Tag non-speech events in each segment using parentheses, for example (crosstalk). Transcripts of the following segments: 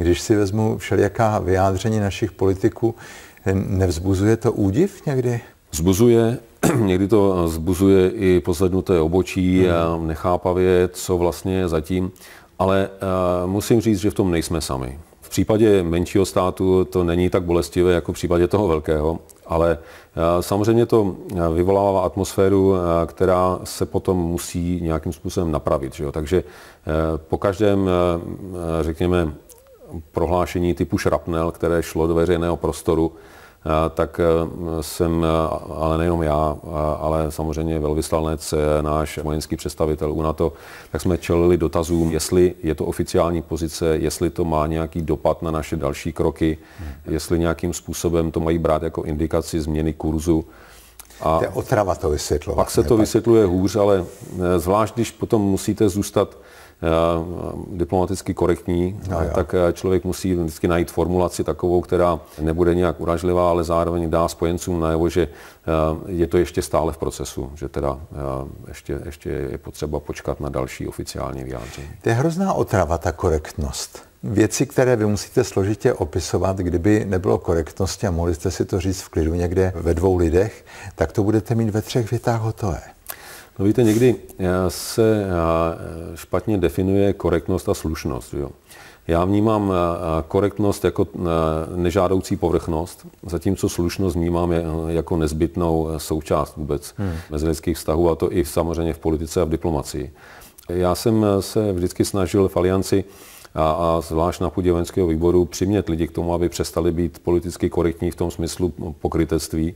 Když si vezmu všelijaká vyjádření našich politiků, nevzbuzuje to údiv někdy? Zbuzuje, (clears throat) někdy to zbuzuje i poslednuté obočí hmm. a nechápavě, co vlastně je zatím, ale uh, musím říct, že v tom nejsme sami. V případě menšího státu to není tak bolestivé jako v případě toho velkého, ale uh, samozřejmě to vyvolává atmosféru, uh, která se potom musí nějakým způsobem napravit. Že jo? Takže po každém, řekněme, prohlášení typu šrapnel, které šlo do veřejného prostoru, tak jsem, ale nejenom já, ale samozřejmě velvyslanec, náš vojenský představitel u NATO, tak jsme čelili dotazům, jestli je to oficiální pozice, jestli to má nějaký dopad na naše další kroky, jestli nějakým způsobem to mají brát jako indikaci změny kurzu. A to je otrava to vysvětlovat. Pak se to vysvětluje hůř, ale zvlášť, když potom musíte zůstat diplomaticky korektní, no, tak eh, člověk musí vždycky najít formulaci takovou, která nebude nějak uražlivá, ale zároveň dá spojencům najevo, že eh, je to ještě stále v procesu, že teda eh, ještě, ještě je potřeba počkat na další oficiální vyjádření. To je hrozná otrava, ta korektnost. Věci, které vy musíte složitě opisovat, kdyby nebylo korektnosti a mohli jste si to říct v klidu někde ve dvou lidech, tak to budete mít ve třech větách hotové. No víte, někdy eh, se eh, špatně definuje korektnost a slušnost. Jo. Já vnímám eh, korektnost jako nežádoucí povrchnost, zatímco slušnost vnímám jako nezbytnou součást vůbec hmm. mezilidských vztahů, a to i samozřejmě v politice a v diplomacii. Já jsem se vždycky snažil v alianci a, a zvlášť na půdě vojenského výboru přimět lidi k tomu, aby přestali být politicky korektní v tom smyslu pokrytectví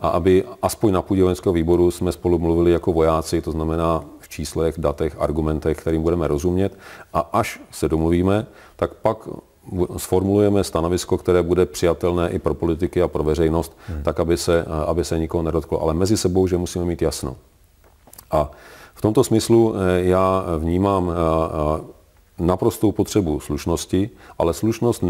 a aby aspoň na půdě vojenského výboru jsme spolu mluvili jako vojáci, to znamená v číslech, datech, argumentech, kterým budeme rozumět a až se domluvíme, tak pak sformulujeme stanovisko, které bude přijatelné i pro politiky a pro veřejnost, hmm. tak aby se, aby se nikoho nedotklo. Ale mezi sebou, že musíme mít jasno. A v tomto smyslu eh, já vnímám eh, eh, naprostou potřebu slušnosti, ale slušnost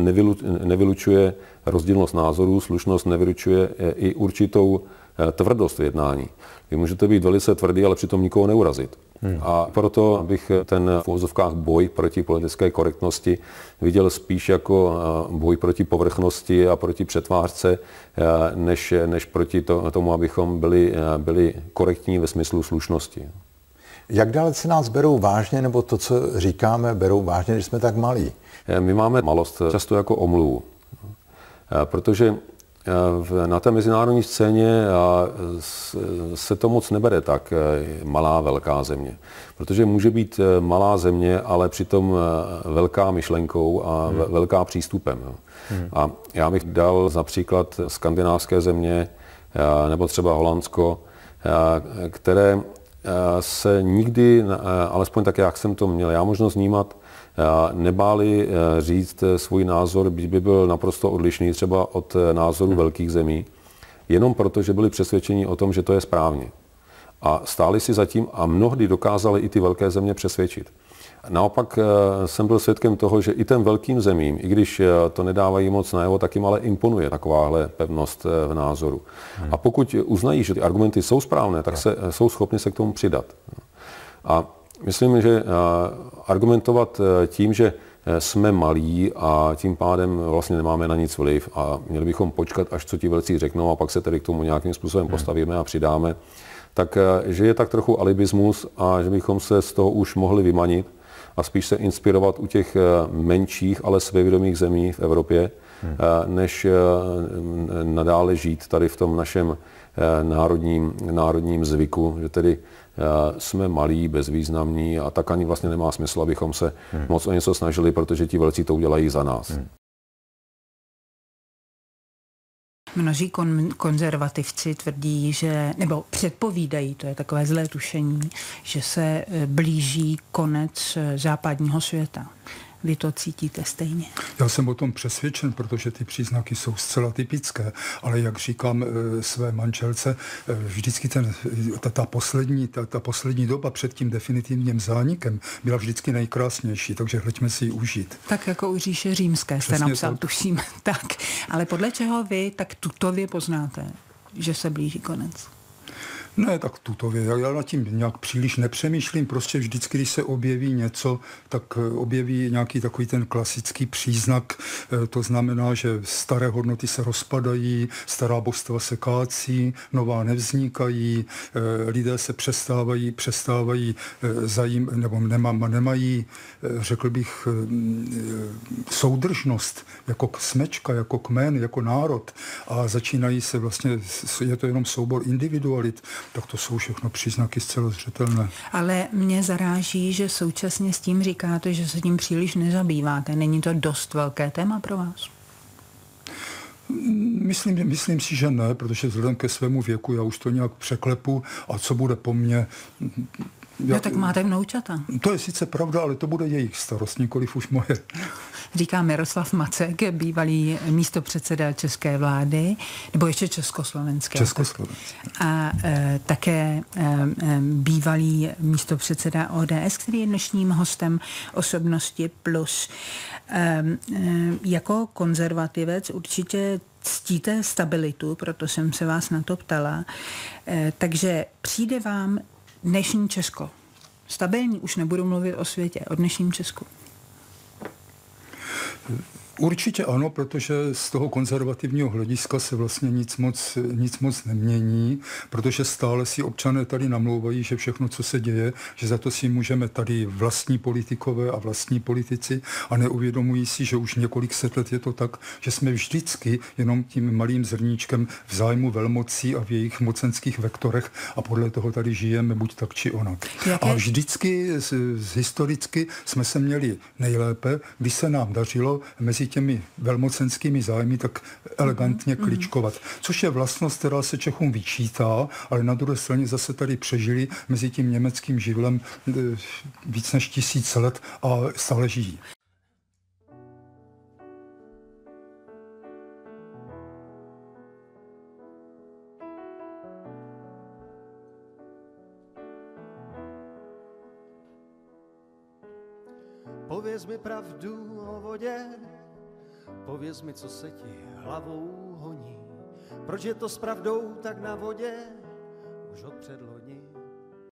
nevylučuje rozdílnost názorů, slušnost nevyručuje eh, i určitou eh, tvrdost v jednání. Vy můžete být velice tvrdý, ale přitom nikoho neurazit. Hmm. A proto bych ten v úvozovkách boj proti politické korektnosti viděl spíš jako boj proti povrchnosti a proti přetvářce, než, než proti to, tomu, abychom byli, byli korektní ve smyslu slušnosti. Jak dalece nás berou vážně, nebo to, co říkáme, berou vážně, když jsme tak malí? My máme malost často jako omluvu. Eh, protože eh, na té mezinárodní scéně se to moc nebere tak eh, malá, velká země. Protože může být malá země, ale přitom velká myšlenkou a hmm. velká přístupem. Hmm. A já bych dal za příklad skandinávské země nebo třeba Holandsko, které se nikdy, alespoň tak, jak jsem to měl já možnost vnímat, nebáli eh, říct eh, svůj názor, byť by byl naprosto odlišný třeba od eh, názoru hmm. velkých zemí, jenom proto, že byli přesvědčeni o tom, že to je správně. A stáli si zatím a mnohdy dokázali i ty velké země přesvědčit. Naopak jsem byl svědkem toho, že i těm velkým zemím, i když to nedávají moc najevo, tak jim ale imponuje takováhle pevnost v názoru. Hmm. A pokud uznají, že ty argumenty jsou správné, tak se, jsou schopni se k tomu přidat. A Myslím, že eh, argumentovat eh, tím, že eh, jsme malí a tím pádem vlastně nemáme na nic vliv a měli bychom počkat, až co ti velcí řeknou a pak se tedy k tomu nějakým způsobem hmm. postavíme a přidáme, tak že je tak trochu alibismus a že bychom se z toho už mohli vymanit a spíš se inspirovat u těch menších, ale svěvědomých zemí v Evropě, hmm. než nadále žít tady v tom našem národním, národním zvyku, že tedy Eh, jsme malí, bezvýznamní a tak ani vlastně nemá smysl, abychom se hmm. moc o něco snažili, protože ti velcí to udělají za nás. Hmm. Mnozí kon- konzervativci tvrdí, že, nebo předpovídají, to je takové zlé tušení, že se eh, blíží konec eh, západního světa. Vy to cítíte stejně? Já jsem o tom přesvědčen, protože ty příznaky jsou zcela typické, ale jak říkám e, své manželce, e, vždycky ten, ta, ta, poslední, ta, ta poslední doba před tím definitivním zánikem byla vždycky nejkrásnější, takže hleďme si ji užít. Tak jako u říše římské jste Přesně napsal, tak. tuším. (laughs) tak, ale podle čeho vy tak tutově poznáte, že se blíží konec? Ne, tak tutově. Já nad tím nějak příliš nepřemýšlím. Prostě vždycky, když se objeví něco, tak eh, objeví nějaký takový ten klasický příznak. Eh, to znamená, že staré hodnoty se rozpadají, stará božstva se kácí, nová nevznikají, eh, lidé se přestávají, přestávají zajím, nebo nemají, řekl bych, soudržnost jako smečka, jako kmen, jako národ a začínají se vlastně, je to jenom soubor individualit, tak to jsou všechno příznaky zcela zřetelné. Ale mě zaráží, že současně s tím říkáte, že se tím příliš nezabýváte. Není to dost velké téma pro vás? Myslím, myslím si, že ne, protože vzhledem ke svému věku já už to nějak překlepu a co bude po mně, já, no tak máte vnoučata. To je sice pravda, ale to bude jejich starost, nikoliv už moje. Říká Miroslav Macek, bývalý místopředseda české vlády, nebo ještě československé. Československé. A e, také e, e, bývalý místopředseda ODS, který je dnešním hostem osobnosti plus. E, e, jako konzervativec určitě ctíte stabilitu, proto jsem se vás na to ptala. E, takže přijde vám dnešní Česko. Stabilní, už nebudu mluvit o světě, o dnešním Česku. Určitě ano, protože z toho konzervativního hlediska se vlastně nic moc, nic moc nemění, protože stále si občané tady namlouvají, že všechno, co se děje, že za to si můžeme tady vlastní politikové a vlastní politici a neuvědomují si, že už několik set let je to tak, že jsme vždycky jenom tím malým zrníčkem v zájmu velmocí a v jejich mocenských vektorech a podle toho tady žijeme buď tak či onak. A vždycky z, z historicky jsme se měli nejlépe, když se nám dařilo mezi těmi velmocenskými zájmy tak elegantně mm-hmm. kličkovat. Což je vlastnost, která se Čechům vyčítá, ale na druhé straně zase tady přežili mezi tím německým živlem eh, víc než tisíc let a stále žijí. Pověz mi pravdu o vodě, Pověz mi, co se ti hlavou honí, proč je to s pravdou tak na vodě, už od předloni.